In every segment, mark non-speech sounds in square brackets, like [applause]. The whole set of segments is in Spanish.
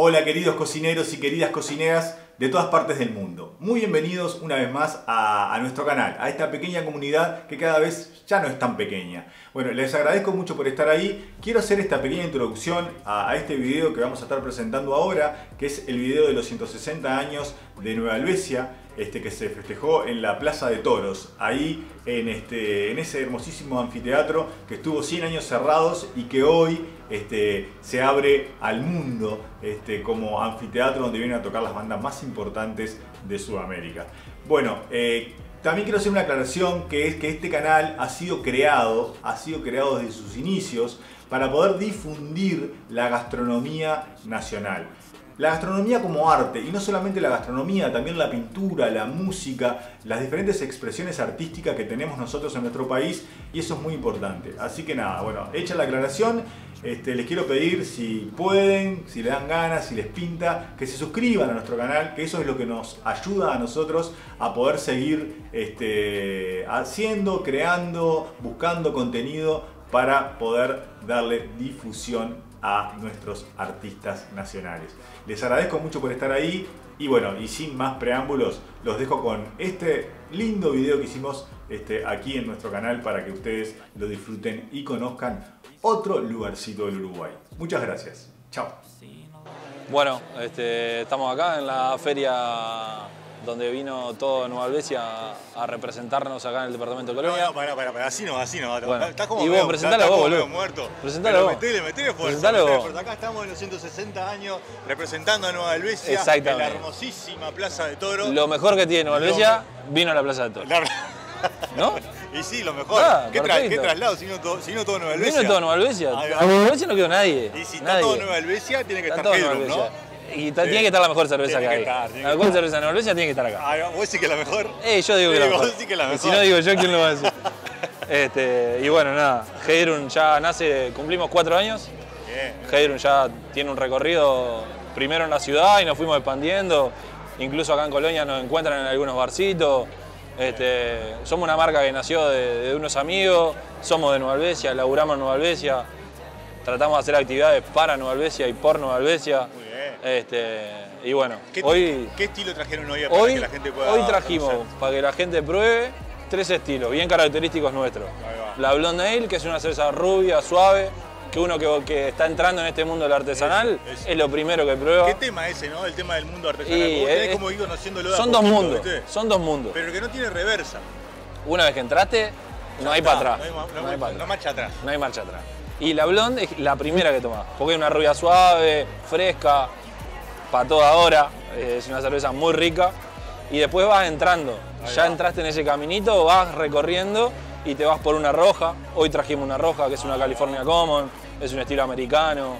Hola queridos cocineros y queridas cocineras de todas partes del mundo. Muy bienvenidos una vez más a, nuestro canal, a esta pequeña comunidad que cada vez ya no es tan pequeña. Bueno, les agradezco mucho por estar ahí. Quiero hacer esta pequeña introducción a, este video que vamos a estar presentando ahora, que es el video de los 160 años de Nueva Albesia, este, que se festejó en la Plaza de Toros, ahí en, este, en ese hermosísimo anfiteatro que estuvo 100 años cerrados y que hoy este, se abre al mundo este, como anfiteatro donde vienen a tocar las bandas más importantes de Sudamérica. Bueno, eh, también quiero hacer una aclaración que es que este canal ha sido creado, ha sido creado desde sus inicios para poder difundir la gastronomía nacional. La gastronomía como arte, y no solamente la gastronomía, también la pintura, la música, las diferentes expresiones artísticas que tenemos nosotros en nuestro país, y eso es muy importante. Así que nada, bueno, hecha la aclaración, este, les quiero pedir si pueden, si le dan ganas, si les pinta, que se suscriban a nuestro canal, que eso es lo que nos ayuda a nosotros a poder seguir este, haciendo, creando, buscando contenido para poder darle difusión a nuestros artistas nacionales. Les agradezco mucho por estar ahí y bueno, y sin más preámbulos, los dejo con este lindo video que hicimos este, aquí en nuestro canal para que ustedes lo disfruten y conozcan otro lugarcito del Uruguay. Muchas gracias. Chao. Bueno, este, estamos acá en la feria donde vino todo Nueva Albesia a, representarnos acá en el departamento de Colonia. No, no, para, así no, así no. Bueno, estás como y vos, presentalo estás vos, como boludo. medio muerto. Presentalo Pero vos. Metele, metele fuerza. Presentalo metele vos. fuerza. Acá estamos en los 160 años representando a Nueva Albesia en la hermosísima Plaza de Toros. Lo mejor que tiene Nueva Lo- Albesia vino a la Plaza de Toros. La- ¿No? [laughs] Y sí, lo mejor. Ah, ¿Qué, tra- perfecto. qué traslado? Si no todo, si no todo Nueva Albesia. Vino todo Nueva Albesia. A Nueva Albesia no quedó nadie. Y si está todo Nueva Albesia, tiene que Está estar Headroom, ¿no? Y Sí. tiene que estar la mejor cerveza Tiene que estar, tiene la mejor cerveza de Nueva Albesia tiene que estar acá. Ah, ¿Vos decís que la mejor? Eh, yo digo que Sí, la vos mejor. decís que la Y Si no digo yo, ¿quién lo va a decir? [laughs] Este, y bueno, nada, Heidrun ya nace, cumplimos cuatro años. Heidrun ya tiene un recorrido primero en la ciudad y nos fuimos expandiendo. Incluso acá en Colonia nos encuentran en algunos barcitos. Este, somos una marca que nació de, de unos amigos, somos de Nueva Albesia, laburamos en Nueva Albesia, tratamos de hacer actividades para Nueva Albesia y por Nueva Albesia. Este, y bueno, ¿Qué, hoy, ¿Qué estilo trajeron hoy para hoy, que la gente pueda hoy trajimos conocer? para que la gente pruebe tres estilos bien característicos nuestros. La Blonde Ale, que es una cerveza rubia, suave, que uno que, que está entrando en este mundo del artesanal es lo primero que prueba. ¿Qué tema ese, no? El tema del mundo artesanal. Y tenés como conociéndolo son dos poquito, mundos, ¿viste? son dos mundos. Pero que no tiene reversa. Una vez que entraste, no hay para atrás. No hay, no no hay para atrás. marcha atrás. No hay marcha atrás. Y la blonde es la primera que tomás, porque es una rubia suave, fresca, para toda hora, eh, es una cerveza muy rica. Y después vas entrando, Ahí ya va. entraste en ese caminito, vas recorriendo y te vas por una roja. Hoy trajimos una roja que es una California Common, es un estilo americano,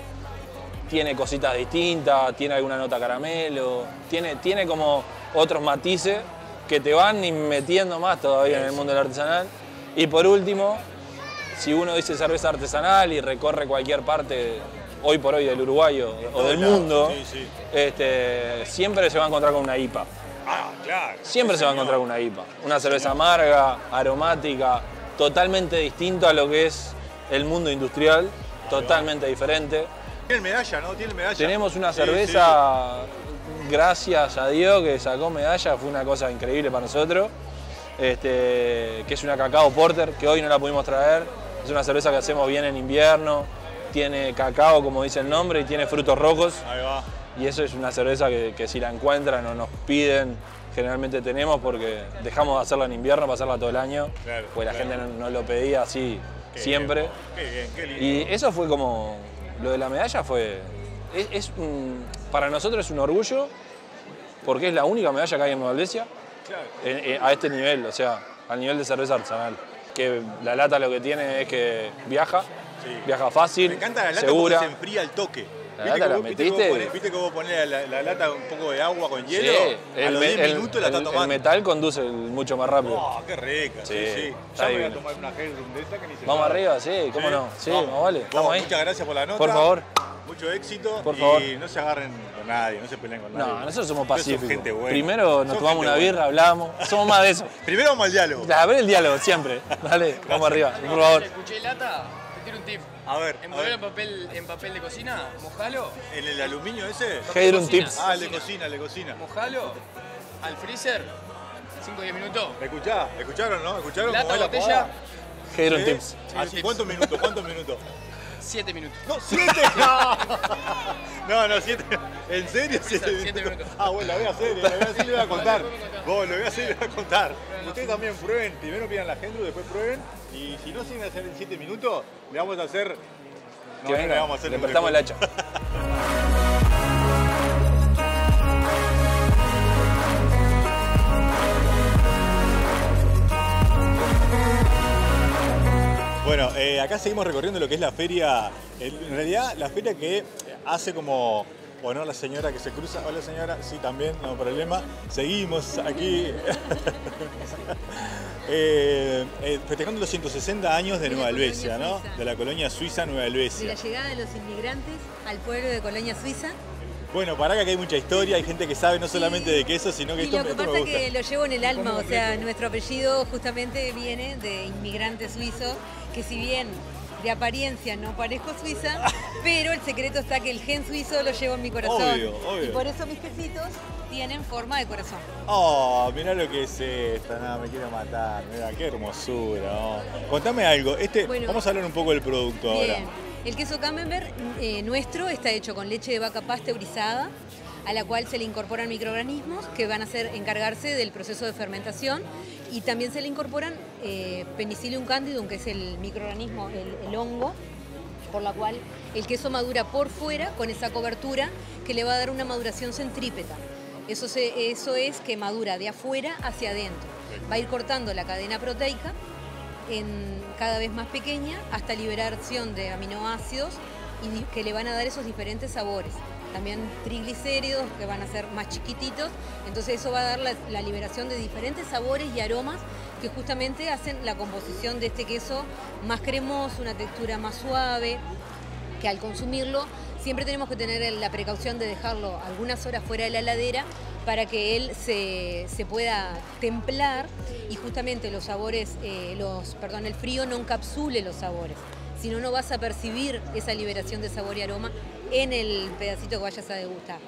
tiene cositas distintas, tiene alguna nota caramelo, tiene, tiene como otros matices que te van y metiendo más todavía en el mundo del artesanal. Y por último, si uno dice cerveza artesanal y recorre cualquier parte hoy por hoy del Uruguay o, del mundo, sí, sí. Este, siempre se va a encontrar con una IPA. Ah, claro. Siempre se va a encontrar con una IPA. Una cerveza amarga, aromática, totalmente distinto a lo que es el mundo industrial, totalmente diferente. Tiene medalla, ¿no? Tiene medalla. Tenemos una cerveza, gracias a Dios, que sacó medalla, fue una cosa increíble para nosotros. Este, que es una cacao porter, que hoy no la pudimos traer. Es una cerveza que hacemos bien en invierno. Tiene cacao, como dice el nombre, y tiene frutos rojos. Ahí va. Y eso es una cerveza que, que si la encuentran o nos piden, generalmente tenemos porque dejamos de hacerla en invierno para hacerla todo el año. Claro, porque la claro. gente no- nos lo pedía así Qué siempre. bien, qué bien, qué lindo. Y eso fue como. Lo de la medalla fue. Es, es un- para nosotros es un orgullo porque es la única medalla que hay en Nueva Albesia Claro. en- a este nivel, o sea, al nivel de cerveza artesanal. Que la lata lo que tiene es que viaja, Sí. viaja fácil, Me encanta la lata segura. porque se enfría al toque. La ¿Viste lata que la vos- viste que vos metiste? ponés- ¿Viste que vos ponés la, la lata un poco de agua con Sí, hielo? a el, los me- 10 el- minutos la está el- el tomando. metal conduce mucho más rápido. Oh, qué rica, sí, Sí, sí. Ya me voy a tomar una Headroom de esta que ni se Vamos arriba, sí, cómo no. Sí, vamos, vale. Vos, Estamos ahí. Muchas gracias por la nota. Por favor. Mucho éxito. Por y favor. no se agarren con nadie, no se peleen con nadie. No, nosotros somos pacíficos. gente buena. Primero nos Son tomamos gente una buena. birra, hablamos. Somos más de eso. [laughs] Primero vamos al diálogo. A ver el diálogo, siempre. Dale, [laughs] vamos arriba, por favor. Escuché lata, un tip. A ver, Envolver en papel, en papel de cocina, mojalo, ¿En el aluminio ese? Heidrun cocina. Tips. Ah, le cocina, le cocina. mojalo al freezer, 5 o 10 minutos. Escuchá, ¿escucharon, no? ¿Escucharon Lata, cómo es la botella. Tips. Así, tips. ¿Cuántos minutos? ¿Cuántos minutos? 7 minutos. No, siete. No, [laughs] no, no siete. ¿En serio? Siete, Siete minutos. minutos. Ah, bueno, la voy a hacer, la voy a hacer y le voy a contar. [laughs] Vos, lo voy a hacer y le voy a contar. Ustedes también prueben, primero pidan la gente, después prueben. Y si no a hacer en siete minutos, le vamos a hacer. No, Que no venga, le vamos a hacer le un prestamos el hacha. Bueno, eh, acá seguimos recorriendo lo que es la feria. En realidad, la feria que hace como honor a la señora que se cruza. Hola señora, sí, también, no problema. Seguimos aquí. [laughs] Eh, eh, festejando los 160 años de De Nueva Helvecia, ¿no? suiza. De la colonia suiza Nueva de Helvecia. la llegada de los inmigrantes al pueblo de Colonia Suiza. Bueno, para acá que hay mucha historia, hay gente que sabe no solamente de queso, sino que Y esto, lo que esto me pasa gusta. que lo llevo en el alma, o sea, nuestro apellido justamente viene de inmigrante suizo, que si bien de apariencia no parezco suiza, [laughs] pero el secreto está que el gen suizo lo llevo en mi corazón. Obvio, obvio. Y por eso mis quesitos tienen forma de corazón. Oh, mirá lo que es esta, nada, me quiero matar, mirá, qué hermosura. oh. Contame algo, este, Bueno. vamos a hablar un poco del producto ahora. El queso camembert eh, nuestro está hecho con leche de vaca pasteurizada, a la cual se le incorporan microorganismos que van a hacer encargarse del proceso de fermentación y también se le incorporan eh, Penicillium candidum, que es el microorganismo, el, hongo, por la cual el queso madura por fuera con esa cobertura que le va a dar una maduración centrípeta. Eso, eso es que madura de afuera hacia adentro. Va a ir cortando la cadena proteica en cada vez más pequeña hasta liberación de aminoácidos y que le van a dar esos diferentes sabores. También triglicéridos que van a ser más chiquititos, entonces eso va a dar la, liberación de diferentes sabores y aromas que justamente hacen la composición de este queso más cremoso, una textura más suave, que al consumirlo siempre tenemos que tener la precaución de dejarlo algunas horas fuera de la heladera para que él se, se pueda templar y justamente los sabores, eh, los, perdón, el frío no encapsule los sabores. Si no, no vas a percibir esa liberación de sabor y aroma en el pedacito que vayas a degustar.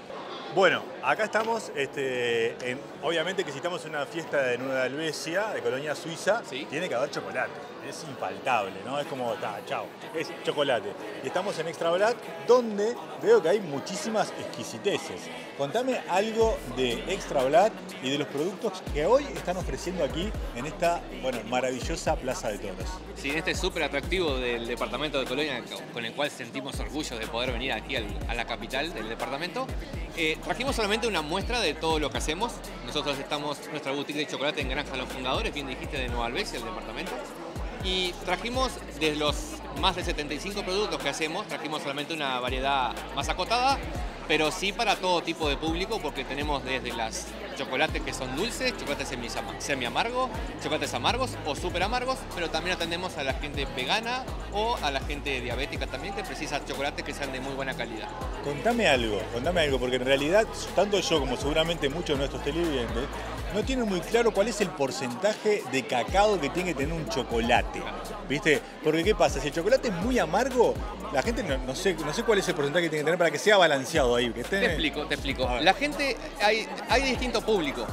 Bueno, acá estamos, este, en- obviamente que si estamos en una fiesta de Nueva Helvecia, de Colonia Suiza, Sí. tiene que haber chocolate. Es infaltable, ¿no? Es como, ta, chao, es chocolate. Y estamos en Extra Black, donde veo que hay muchísimas exquisiteces. Contame algo de Extra Black y de los productos que hoy están ofreciendo aquí en esta, bueno, maravillosa Plaza de Toros. Sí, este súper atractivo del departamento de Colonia, con el cual sentimos orgullo de poder venir aquí a la capital del departamento, eh, trajimos solamente una muestra de todo lo que hacemos. Nosotros estamos, nuestra boutique de chocolate en Granja Los Fundadores, bien dijiste, de Nueva Albesia, el departamento. Y trajimos de los más de 75 productos que hacemos, trajimos solamente una variedad más acotada, pero sí para todo tipo de público, porque tenemos desde las chocolates que son dulces, chocolates semisama- semi-amargos, chocolates amargos o súper amargos, pero también atendemos a la gente vegana o a la gente diabética también que precisa chocolates que sean de muy buena calidad. Contame algo, contame algo, porque en realidad, tanto yo como seguramente muchos de nuestros televidentes, no tienen muy claro cuál es el porcentaje de cacao que tiene que tener un chocolate. ¿Viste? Porque ¿qué pasa? Si el chocolate es muy amargo, la gente no, no sé, no sé cuál es el porcentaje que tiene que tener para que sea balanceado ahí. Que esté- Te explico, te explico. La gente, hay, hay distinto público.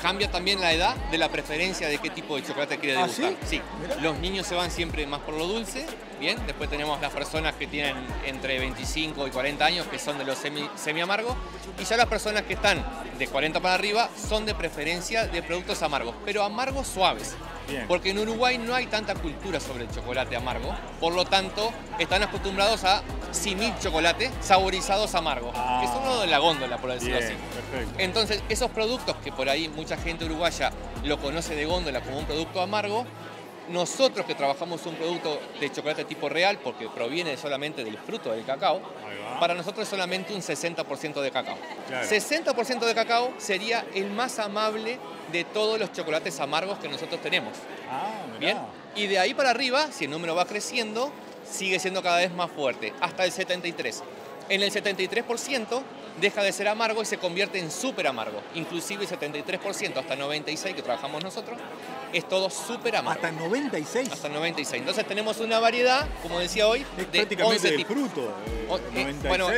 Cambia también la edad de la preferencia de qué tipo de chocolate quiere ¿Ah, degustar. sí? Los niños se van siempre más por lo dulce, bien. Después tenemos las personas que tienen entre 25 y 40 años, que son de los semi, semi amargos. Y ya las personas que están de 40 para arriba son de preferencia de productos amargos, pero amargos suaves. Bien. Porque en Uruguay no hay tanta cultura sobre el chocolate amargo, por lo tanto están acostumbrados a simil chocolate saborizados amargos, Ah. que son uno de la góndola, por decirlo Bien, así. perfecto. Entonces, esos productos que por ahí mucha gente uruguaya lo conoce de góndola como un producto amargo, nosotros que trabajamos un producto de chocolate tipo real, porque proviene solamente del fruto del cacao, para nosotros es solamente un 60% de cacao. Claro. 60% de cacao sería el más amable de todos los chocolates amargos que nosotros tenemos. Ah. Bien. Y de ahí para arriba, si el número va creciendo, sigue siendo cada vez más fuerte, hasta el 73. En el 73% deja de ser amargo y se convierte en súper amargo. Inclusive el 73%, hasta 96% que trabajamos nosotros, es todo súper amargo. Hasta 96. Hasta 96. Entonces tenemos una variedad, como decía hoy, es de prácticamente 11 de tipos. fruto. eh, O- eh, 96 bueno,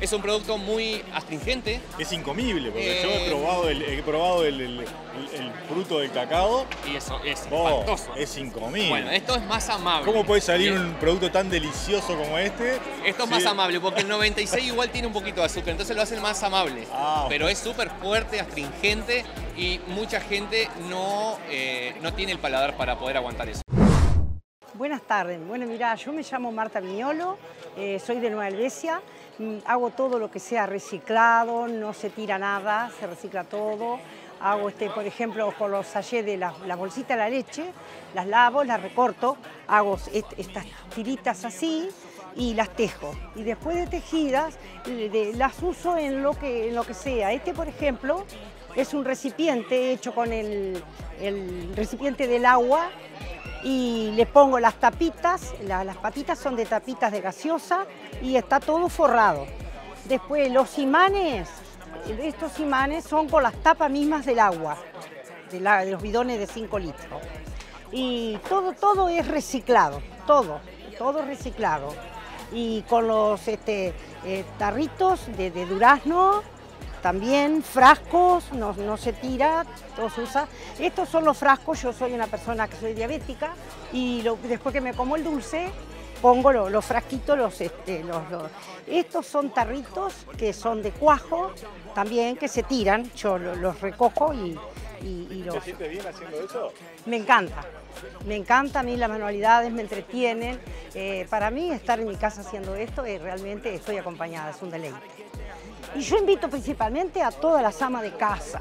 es un producto muy astringente es incomible, porque eh, yo he probado el, he probado el, el- el- el fruto del cacao. y eso es Oh, espantoso. es incomible. Bueno, esto es más amable. ¿Cómo puede salir Bien. un producto tan delicioso como este? Esto es Sí. más amable, porque el 96 igual tiene un poquito de azúcar, entonces lo hacen más amable. Ah, Pero es súper fuerte, astringente y mucha gente no, eh, no tiene el paladar para poder aguantar eso. Buenas tardes. Bueno, mira, yo me llamo Marta Viñolo, eh, soy de Nueva Helvecia. Mm, Hago todo lo que sea reciclado, no se tira nada, se recicla todo. Hago, este, por ejemplo, con los sachets de las la bolsitas de la leche, las lavo, las recorto, hago est- estas tiritas así y las tejo. Y después de tejidas, las uso en lo, que, en lo que sea. Este, por ejemplo, es un recipiente hecho con el, recipiente del agua y le pongo las tapitas, la- las patitas son de tapitas de gaseosa y está todo forrado. Después los imanes, estos imanes son con las tapas mismas del agua, de, la- de los bidones de 5 litros. Y todo, todo es reciclado, todo, todo reciclado. Y con los este, eh, tarritos de durazno, también frascos, no, no se tira, todo se usa. Estos son los frascos, yo soy una persona que soy diabética y lo- después que me como el dulce, pongo lo- los frasquitos, los, este, los, los- Estos son tarritos que son de cuajo, también que se tiran, yo lo- los recojo y, y- y los... ¿Te sientes bien haciendo eso? Me encanta, me encanta a mí las manualidades, me entretienen. Eh, para mí estar en mi casa haciendo esto, eh, realmente estoy acompañada, es un deleite. Y yo invito principalmente a todas las amas de casa,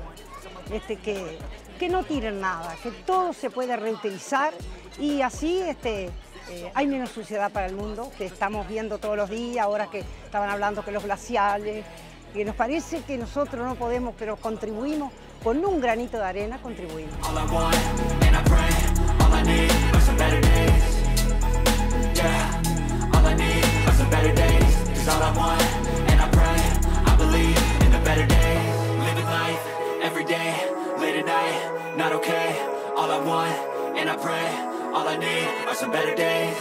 este, que, que no tiren nada, que todo se puede reutilizar y así este, eh, hay menos suciedad para el mundo, que estamos viendo todos los días, ahora que estaban hablando que los glaciales, que nos parece que nosotros no podemos, pero contribuimos, con un granito de arena contribuimos. All I want, day, late at night, not okay. All I want, and I pray, all I need are some better days.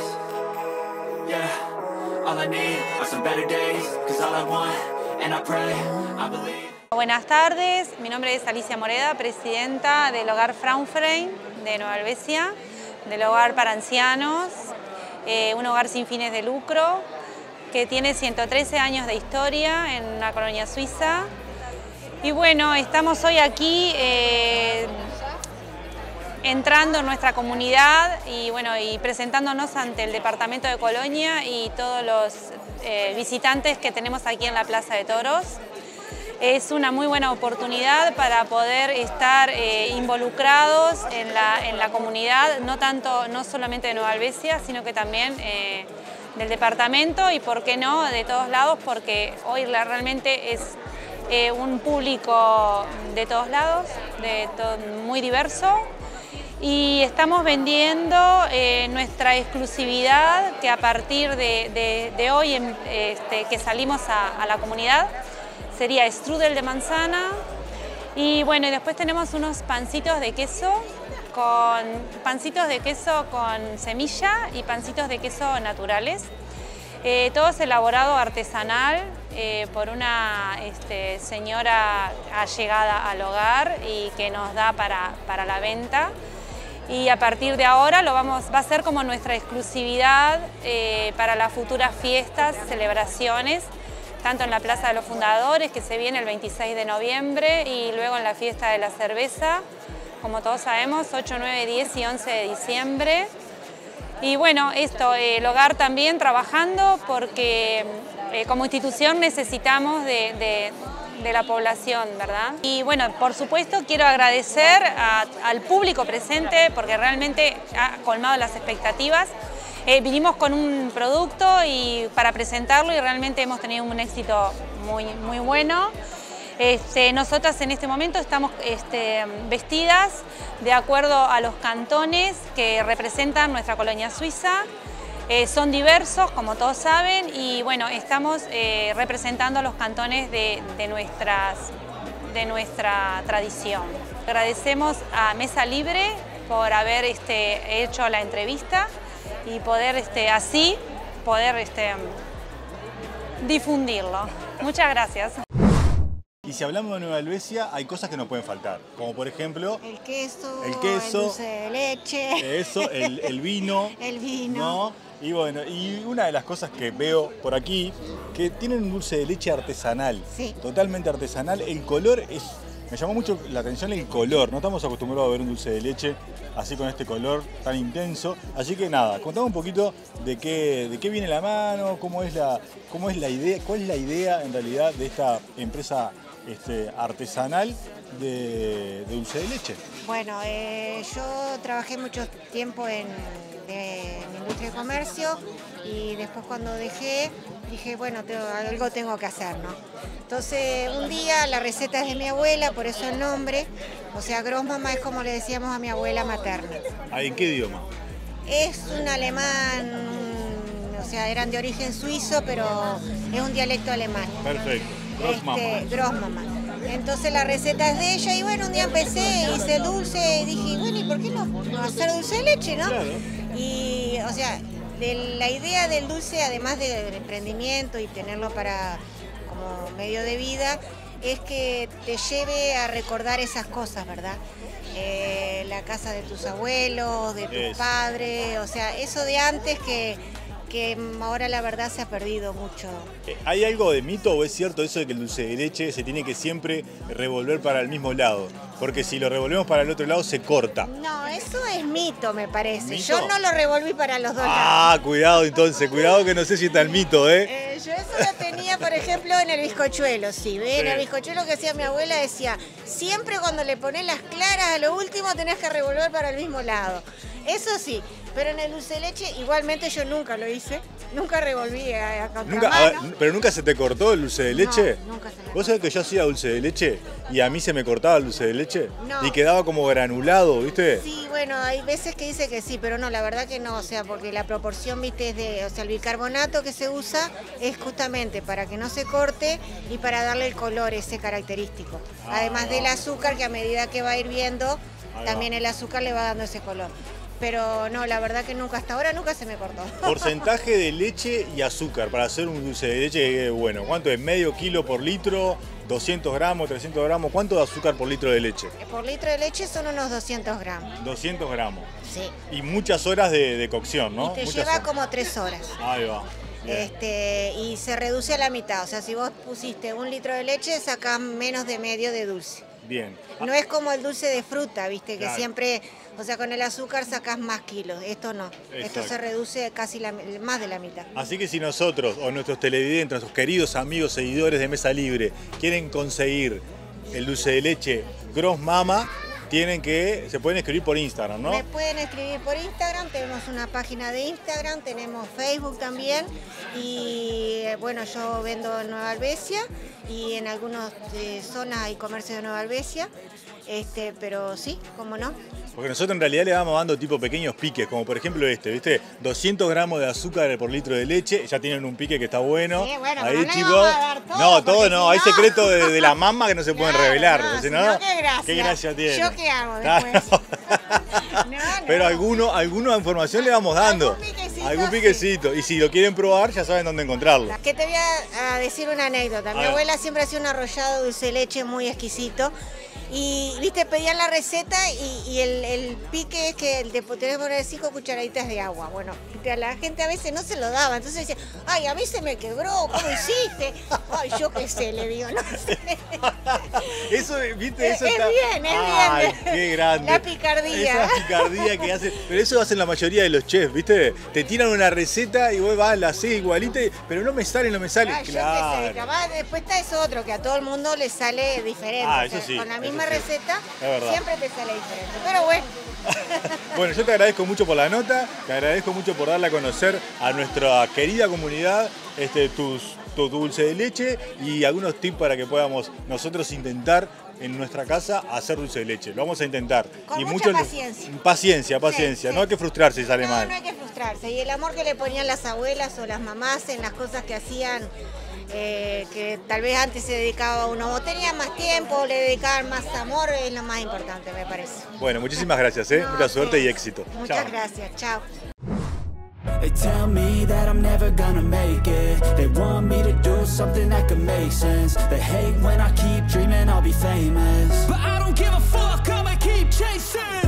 Yeah, all I need are some better days. Cause all I want, and I pray, I believe. Buenas tardes, mi nombre es Alicia Moreda, presidenta del Hogar Fraunfrein de Nueva Helvecia, del Hogar para Ancianos, eh, un hogar sin fines de lucro que tiene 113 años de historia en la colonia suiza. Y bueno, estamos hoy aquí eh, entrando en nuestra comunidad y, bueno, y presentándonos ante el Departamento de Colonia y todos los eh, visitantes que tenemos aquí en la Plaza de Toros. Es una muy buena oportunidad para poder estar eh, involucrados en la, en la comunidad, no, tanto, no solamente de Nueva Albesia, sino que también del departamento y, por qué no, de todos lados, porque hoy realmente es eh, un público de todos lados, de to- muy diverso. Y estamos vendiendo eh, nuestra exclusividad que a partir de, de- hoy em- este, que salimos a, la comunidad sería strudel de manzana y bueno, y después tenemos unos pancitos de queso con pancitos de queso con semilla y pancitos de queso naturales. Eh, todo es elaborado artesanal eh, por una este, señora allegada al hogar y que nos da para, para la venta. Y a partir de ahora lo vamos, va a ser como nuestra exclusividad eh, para las futuras fiestas, celebraciones, tanto en la Plaza de los Fundadores, que se viene el 26 de noviembre, y luego en la fiesta de la cerveza, como todos sabemos, 8, 9, 10 y 11 de diciembre. Y bueno, esto, el hogar también trabajando porque eh, como institución necesitamos de, la población, ¿verdad? Y bueno, por supuesto quiero agradecer al público presente porque realmente ha colmado las expectativas. Eh, vinimos con un producto y para presentarlo y realmente hemos tenido un éxito muy, muy bueno. Este, nosotras en este momento estamos este, vestidas de acuerdo a los cantones que representan nuestra colonia suiza. Eh, son diversos, como todos saben, y bueno, estamos eh, representando a los cantones de, de nuestras, de nuestra tradición. Agradecemos a Mesa Libre por haber este, hecho la entrevista y poder este, así poder este, difundirlo. Muchas gracias. Y si hablamos de Nueva Helvecia, hay cosas que no pueden faltar, como por ejemplo El queso, El queso. dulce de leche, eso, el, el vino, [laughs] el vino. ¿no? Y bueno, y una de las cosas que veo por aquí, que tienen un dulce de leche artesanal, Sí. totalmente artesanal. El color es, me llamó mucho la atención el color, no estamos acostumbrados a ver un dulce de leche así con este color tan intenso. Así que nada, contame un poquito de qué, de qué viene la mano, cómo es la, cómo es la idea, cuál es la idea en realidad de esta empresa este, artesanal de, de dulce de leche. Bueno, eh, yo trabajé mucho tiempo en, de- industria de comercio y después cuando dejé dije, bueno, tengo- algo tengo que hacer, ¿no? Entonces un día la receta es de mi abuela, por eso el nombre, o sea, Grossmama es como le decíamos a mi abuela materna. Ah, ¿En qué idioma? Es un alemán, o sea, eran de origen suizo, pero es un dialecto alemán. Perfecto. Grossmama. Este, Grossmama. Entonces la receta es de ella y bueno, un día empecé, hice dulce y dije, bueno, ¿y por qué no, no hacer dulce de leche, no? Claro. Y, o sea, de la idea del dulce, además del emprendimiento y tenerlo para como medio de vida, es que te lleve a recordar esas cosas, ¿verdad? Eh, la casa de tus abuelos, de tus padres, o sea, eso de antes que, que ahora la verdad se ha perdido mucho. Eh, ¿Hay algo de mito o es cierto eso de que el dulce de leche se tiene que siempre revolver para el mismo lado? Porque si lo revolvemos para el otro lado se corta. No, eso es mito, me parece. ¿Mito? Yo no lo revolví para los dos lados. Ah, cuidado entonces, cuidado que no sé si está el mito, ¿eh? Eh, yo eso lo tenía, por ejemplo, en el bizcochuelo, sí. ¿ven? En el bizcochuelo que hacía mi abuela decía, siempre cuando le pones las claras a lo último tenés que revolver para el mismo lado. Eso sí, pero en el dulce de leche igualmente yo nunca lo hice. Nunca revolví a, a Nunca, a ver, contramano. ¿Pero nunca se te cortó el dulce de No, leche? nunca se me ¿Vos sabés que yo hacía dulce de leche y a mí se me cortaba el dulce de leche? No. Y quedaba como granulado, ¿viste? Sí, bueno, hay veces que dice que sí, pero no, la verdad que no, o sea, porque la proporción, viste, es de, o sea, el bicarbonato que se usa es justamente para que no se corte y para darle el color ese característico. Ah, Además del azúcar que a medida que va hirviendo, también el azúcar le va dando ese color. Pero no, la verdad que nunca, hasta ahora nunca se me cortó. [laughs] Porcentaje de leche y azúcar para hacer un dulce de leche quede bueno. ¿Cuánto es? ¿Medio kilo por litro? ¿200 gramos? ¿300 gramos? ¿Cuánto de azúcar por litro de leche? Por litro de leche son unos 200 gramos. 200 gramos. Sí. Y muchas horas de, de cocción, ¿no? Y te Muchas lleva horas. como tres horas. Ahí va. Bien. Este, y se reduce a la mitad. O sea, si vos pusiste un litro de leche, sacás menos de medio de dulce. Bien. No es como el dulce de fruta, viste, que Claro. siempre, o sea, con el azúcar sacás más kilos. Esto no. Esto se reduce casi la- más de la mitad. Así que si nosotros o nuestros televidentes, nuestros queridos amigos seguidores de Mesa Libre quieren conseguir el dulce de leche Gross Mama, tienen que, se pueden escribir por Instagram, ¿no? Me pueden escribir por Instagram, tenemos una página de Instagram, tenemos Facebook también y bueno, yo vendo en Nueva Albesia y en algunas eh, zonas hay comercio de Nueva Albesia, este, pero sí, cómo no. Porque nosotros en realidad le vamos dando tipo pequeños piques, como por ejemplo este, ¿viste? 200 gramos de azúcar por litro de leche, ya tienen un pique que está bueno. Sí, bueno, Ahí no chicos. todo, no, todo no, si hay no- secretos de, de la mamá que no se pueden [laughs] Claro, revelar. no, si qué gracia. qué gracia tiene. ¿Yo qué hago después? [laughs] Pero alguno, alguna información le vamos dando. Algún piquecito, Algún sí. piquecito. Y si lo quieren probar, ya saben dónde encontrarlo. Que te voy a, decir una anécdota. Mi abuela siempre hacía un arrollado de dulce de leche muy exquisito. Y, viste, pedían la receta y, y el, el pique es que te tenés que poner cinco cucharaditas de agua. Bueno, a la gente a veces no se lo daba. Entonces decía, ay, a mí se me quebró, ¿cómo hiciste? Ay, yo qué sé, le digo, no sé. [laughs] Eso, viste, eso Es está. bien, es Ay, bien. qué grande. La picardía. Esa picardía que hacen. Pero eso hacen la mayoría de los chefs, ¿viste? Te tiran una receta y vos vas, la haces igualita, pero no me sale, no me sale. Ah, yo qué sé, claro. capaz después está eso otro, que a todo el mundo le sale diferente. Ah, O eso sea, sí, Con la eso misma sí. receta siempre te sale diferente. Pero bueno. [laughs] Bueno, yo te agradezco mucho por la nota, te agradezco mucho por darle a conocer a nuestra querida comunidad este, tus, tu dulce de leche y algunos tips para que podamos nosotros intentar en nuestra casa hacer dulce de leche. Lo vamos a intentar. Con y mucha muchos- paciencia. Paciencia, paciencia. sí. No hay que frustrarse si sale No, mal. no hay que frustrarse. Y el amor que le ponían las abuelas o las mamás en las cosas que hacían, eh, que tal vez antes se dedicaba uno, o tenía más tiempo, le dedicaban más amor, es lo más importante, me parece. Bueno, muchísimas gracias, ¿eh? No, Mucha suerte sí. y éxito. Muchas Chao. gracias, chao. They tell me that I'm never gonna make it. They want me to do something that could make sense. They hate when I keep dreaming I'll be famous. But I don't give a fuck, I'ma keep chasing.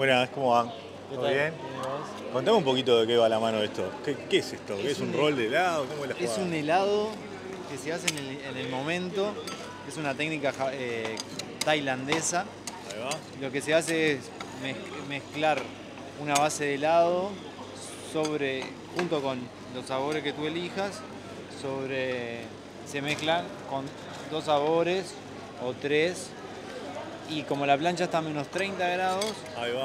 Buenas, ¿cómo van? ¿Todo bien? Contame un poquito de qué va la mano de esto. ¿Qué, qué es esto? ¿Qué es, un rol de helado? ¿Cómo es la Es jugada? un helado que se hace en el, en el momento, es una técnica eh, tailandesa. Ahí va. Lo que se hace es mez- mezclar una base de helado sobre, junto con los sabores que tú elijas, sobre, se mezclan con dos sabores o tres y como la plancha está a menos 30 grados,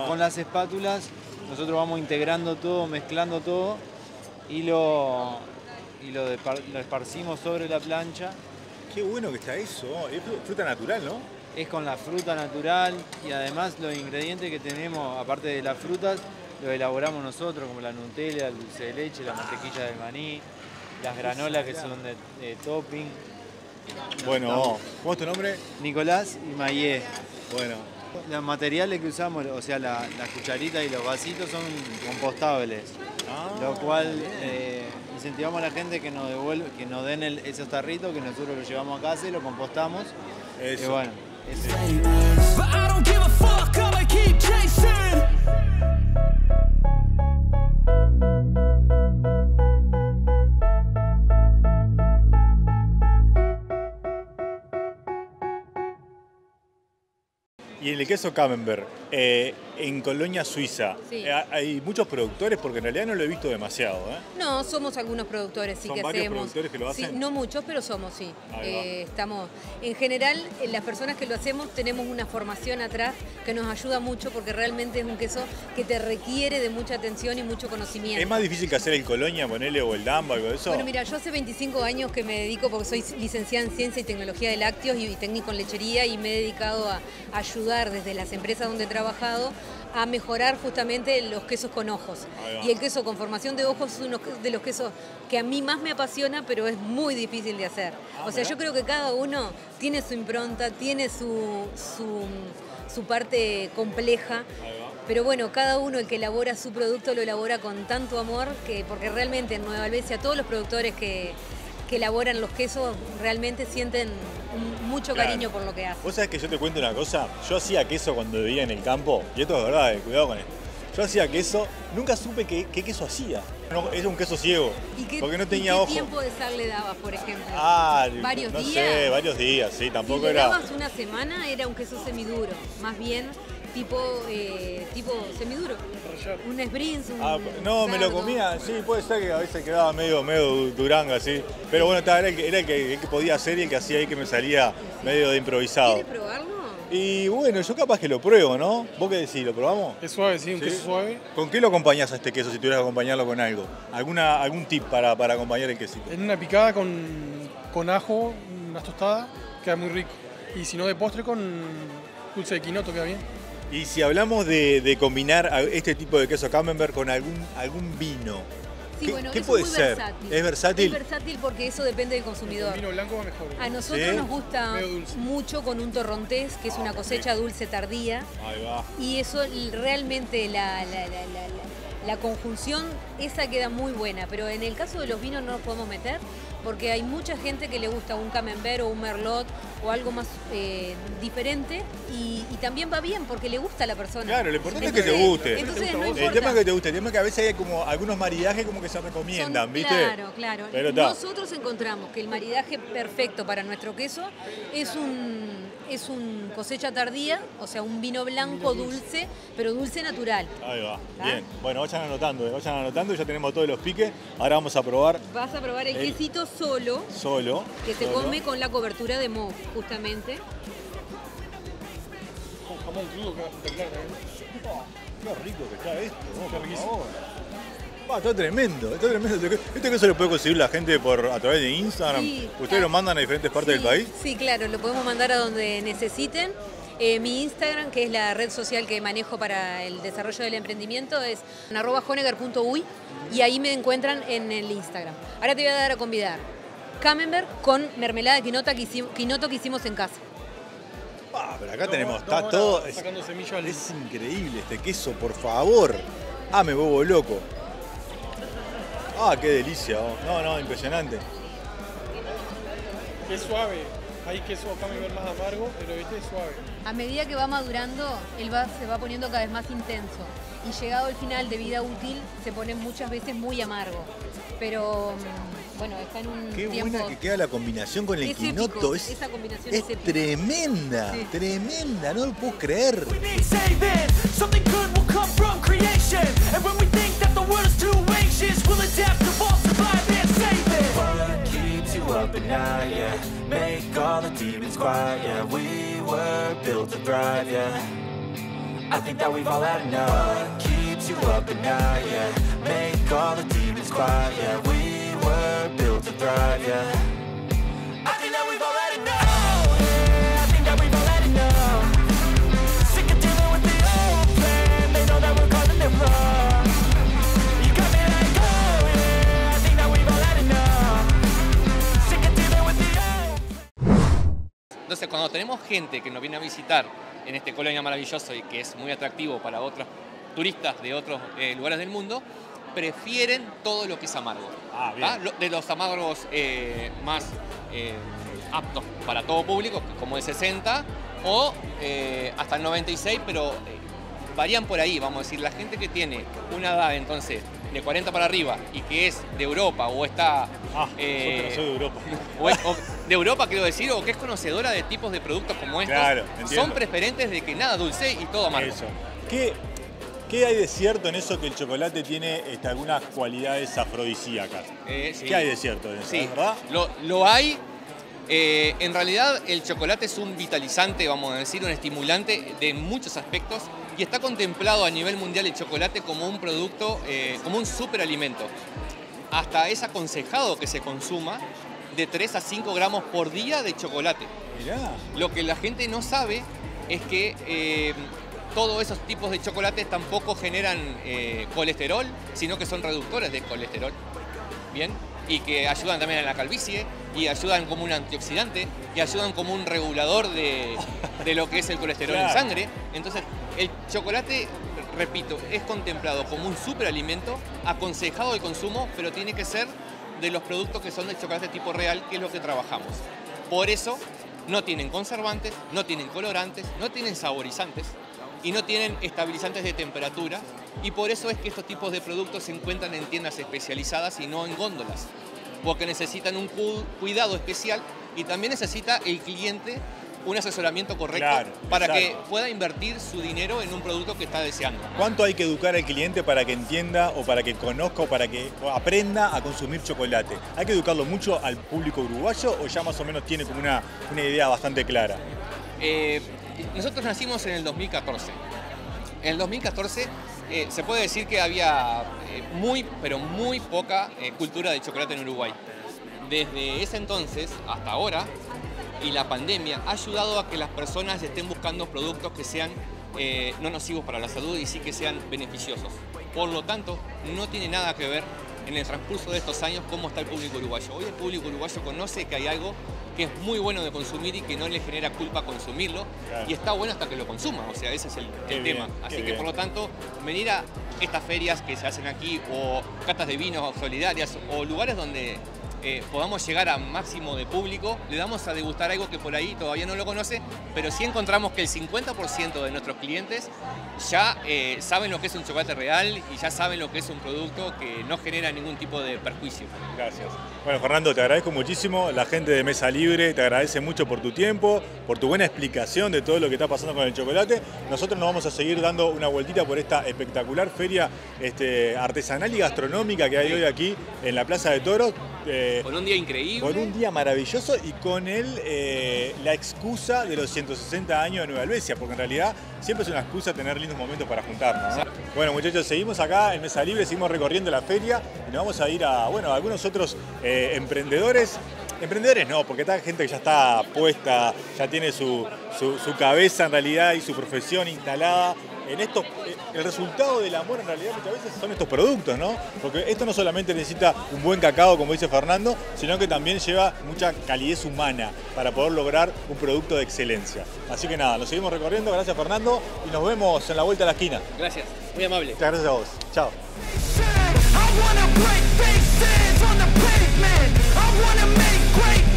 con las espátulas nosotros vamos integrando todo, mezclando todo y lo, y lo, esparcimos sobre la plancha. Qué bueno que está eso. Es fru- fruta natural, ¿no? Es con la fruta natural y además los ingredientes que tenemos, aparte de las frutas, los elaboramos nosotros, como la Nutella, el dulce de leche, la mantequilla del maní, las granolas que son de, de topping. Bueno, ¿cómo es tu nombre? Nicolás y Mayé. Bueno, Los materiales que usamos, o sea, la- las cucharitas y los vasitos son compostables, Ah, lo cual eh, incentivamos a la gente que nos devuelve, que nos den el- esos tarritos, que nosotros los llevamos a casa y los compostamos. Y eso. bueno, ese- queso Camembert, eh, en Colonia, Suiza, Sí. eh, hay muchos productores porque en realidad no lo he visto demasiado. ¿eh? No, somos algunos productores, sí ¿Son que varios hacemos. productores que lo Sí, hacen? no muchos, pero somos, sí. Eh, estamos, en general, las personas que lo hacemos tenemos una formación atrás que nos ayuda mucho porque realmente es un queso que te requiere de mucha atención y mucho conocimiento. ¿Es más difícil que hacer el Colonia, ponele, o el Damba, algo de eso? Bueno, mira, yo hace 25 años que me dedico, porque soy licenciada en Ciencia y Tecnología de Lácteos y, técnico en lechería, y me he dedicado a ayudar desde las empresas donde he trabajado a mejorar justamente los quesos con ojos. Y el queso con formación de ojos es uno de los quesos que a mí más me apasiona, pero es muy difícil de hacer. Ah, o sea, yo creo que cada uno tiene su impronta, tiene su, su, su parte compleja. Pero bueno, cada uno el que elabora su producto lo elabora con tanto amor que porque realmente en Nueva Albesia todos los productores que, que elaboran los quesos realmente sienten mucho Claro. cariño por lo que hacen. Vos sabés que yo te cuento una cosa, yo hacía queso cuando vivía en el campo, y esto es verdad, eh, cuidado con esto. Yo hacía queso, nunca supe qué, qué queso hacía. No, era un queso ciego, ¿Y qué, porque no y tenía qué ojo. tiempo de sal le dabas, por ejemplo? Ah, ¿Varios no días? sé, varios días, sí, si tampoco le era... dabas una semana era un queso semiduro, más bien tipo, eh, tipo semiduro. Un Sbrinz, un Ah, no, me lo comía, sí, puede ser que a veces quedaba medio, medio du- duranga, sí. Pero bueno, era, el que, era el, que, el que podía hacer y el que hacía ahí que me salía medio de improvisado. ¿Quieres probarlo? Y bueno, yo capaz que lo pruebo, ¿no? ¿Vos qué decís? ¿Lo probamos? Es suave, sí, un Sí. queso suave. ¿Con qué lo acompañás a este queso si tuvieras que acompañarlo con algo? ¿Alguna, ¿Algún tip para, para acompañar el quesito? En una picada con, con ajo, unas tostadas, queda muy rico. Y si no de postre con dulce de quinoto queda bien. Y si hablamos de, de combinar a- este tipo de queso camembert con algún, algún vino, Sí, ¿qué, bueno, qué eso puede es muy ser? versátil. ¿Es versátil? Es versátil porque eso depende del consumidor. El vino blanco va mejor. A nosotros ¿Sí? nos gusta mucho con un torrontés, que es una cosecha dulce tardía, Ahí va. y eso realmente la, la- la- la- la- la conjunción esa queda muy buena, pero en el caso de los vinos no los podemos meter porque hay mucha gente que le gusta un camembert o un merlot o algo más eh, diferente y, y también va bien porque le gusta a la persona. Claro, lo importante es que te guste. Entonces no el tema es que te guste, el tema es que a veces hay como algunos maridajes como que se recomiendan, Son- ¿viste? Claro, claro. Pero. Nosotros encontramos que el maridaje perfecto para nuestro queso es un, es un cosecha tardía, o sea, un vino blanco dulce, pero dulce natural. Ahí va, ¿Está? bien. Bueno, vayan anotando, eh, vayan anotando, ya tenemos todos los piques. Ahora vamos a probar Vas a probar el El- quesito solo, solo. que se solo. come con la cobertura de moho, justamente. Con jamón crudo queda espectacular también. Qué rico que está esto, ¿no? favor. Va, está tremendo, está tremendo. ¿Este queso lo puede conseguir la gente por a través de Instagram? Sí, ¿Ustedes claro. lo mandan a diferentes partes del país? Sí, claro, lo podemos mandar a donde necesiten. Eh, mi Instagram, que es la red social que manejo para el desarrollo del emprendimiento, es arroba honegar.uy y ahí me encuentran en el Instagram. Ahora te voy a dar a convidar camembert con mermelada de quinota que hicimos, quinoto que hicimos en casa. Ah, pero acá tenemos, está todo. Es, Sacando semillas es increíble este queso, por favor. Ah, me vuelvo loco. Ah, qué delicia. oh. No, no, impresionante. Es suave. Hay queso camembert más amargo, pero este es suave. A medida que va madurando, él va, se va poniendo cada vez más intenso. Y llegado al final de vida útil, se pone muchas veces muy amargo. Pero mm, bueno, está en un Qué tiempo... buena que queda la combinación con el Es quinoto. épico, Es, esa combinación es es tremenda, Sí. tremenda. No lo puedo creer. We'll adapt, evolve, survive, and save it. What keeps you up at night, yeah? Make all the demons quiet, yeah. We were built to thrive, yeah. I think that we've all had enough. What keeps you up at night, yeah? Make all the demons quiet, yeah. We were built to thrive, yeah Entonces, cuando tenemos gente que nos viene a visitar en este colonia maravilloso y que es muy atractivo para otros turistas de otros eh, lugares del mundo, prefieren todo lo que es amargo. Ah. Lo- De los amargos eh, más eh, aptos para todo público, como el 60 o hasta el 96, pero varían por ahí, vamos a decir. La gente que tiene una edad entonces de 40 para arriba y que es de Europa o está... Ah, eh, yo no soy de Europa. [laughs] o, es- o de Europa quiero decir, o que es conocedora de tipos de productos como estos, Claro, son preferentes de que nada dulce y todo amargo. Eso. ¿Qué, ¿Qué hay de cierto en eso que el chocolate tiene este, algunas cualidades afrodisíacas? Eh, sí. ¿Qué hay de cierto en eso? Sí, ¿Es verdad? Lo, lo hay. Eh, en realidad el chocolate es un vitalizante, vamos a decir, un estimulante de muchos aspectos y está contemplado a nivel mundial el chocolate como un producto, eh, como un superalimento. Hasta es aconsejado que se consuma de 3 a 5 gramos por día de chocolate. Mirá. Lo que la gente no sabe es que eh, todos esos tipos de chocolates tampoco generan eh, colesterol, sino que son reductores de colesterol. Bien. Y que ayudan también a la calvicie, y ayudan como un antioxidante, y ayudan como un regulador de, de lo que es el colesterol en Claro. sangre. Entonces, el chocolate, repito, es contemplado como un superalimento, aconsejado de consumo, pero tiene que ser de los productos que son de chocolate tipo real, que es lo que trabajamos. Por eso no tienen conservantes, no tienen colorantes, no tienen saborizantes y no tienen estabilizantes de temperatura. Y por eso es que estos tipos de productos se encuentran en tiendas especializadas y no en góndolas. Porque necesitan un cu- cuidado especial y también necesita el cliente un asesoramiento correcto Claro, para exacto. que pueda invertir su dinero en un producto que está deseando. ¿Cuánto hay que educar al cliente para que entienda o para que conozca o para que aprenda a consumir chocolate? ¿Hay que educarlo mucho al público uruguayo o ya más o menos tiene como una, una idea bastante clara? Eh, nosotros nacimos en el 2014. En el 2014 eh, se puede decir que había eh, muy, pero muy poca cultura de chocolate en Uruguay. Desde ese entonces hasta ahora, y la pandemia ha ayudado a que las personas estén buscando productos que sean eh, no nocivos para la salud y sí que sean beneficiosos. Por lo tanto, no tiene nada que ver en el transcurso de estos años cómo está el público uruguayo. Hoy el público uruguayo conoce que hay algo que es muy bueno de consumir y que no le genera culpa consumirlo. Y está bueno hasta que lo consuma, o sea, ese es el, Qué el bien, tema. Así que bien. por lo tanto, venir a estas ferias que se hacen aquí o catas de vinos solidarias o lugares donde eh, podamos llegar a máximo de público, le damos a degustar algo que por ahí todavía no lo conoce, pero sí encontramos que el 50% de nuestros clientes ya eh, saben lo que es un chocolate real y ya saben lo que es un producto que no genera ningún tipo de perjuicio. Gracias. Bueno, Fernando, te agradezco muchísimo. La gente de Mesa Libre te agradece mucho por tu tiempo, por tu buena explicación de todo lo que está pasando con el chocolate. Nosotros nos vamos a seguir dando una vueltita por esta espectacular feria este, artesanal y gastronómica que hay hoy aquí en la Plaza de Toros. Eh, Con un día increíble. con un día maravilloso y con el, eh, la excusa de los 160 años de Nueva Helvecia, porque en realidad siempre es una excusa tener lindos momentos para juntarnos. ¿no? Bueno, muchachos, seguimos acá en Mesa Libre, seguimos recorriendo la feria y nos vamos a ir a, bueno, a algunos otros eh, emprendedores. Emprendedores no, porque está gente que ya está puesta, ya tiene su, su- su cabeza en realidad y su profesión instalada en esto. eh, El resultado del amor en realidad muchas veces son estos productos, ¿no? Porque esto no solamente necesita un buen cacao, como dice Fernando, sino que también lleva mucha calidez humana para poder lograr un producto de excelencia. Así que nada, nos seguimos recorriendo, gracias Fernando, y nos vemos en la vuelta a la esquina. Gracias, muy amable. Muchas gracias a vos. Chao. I wanna break faces on the pavement. I wanna make great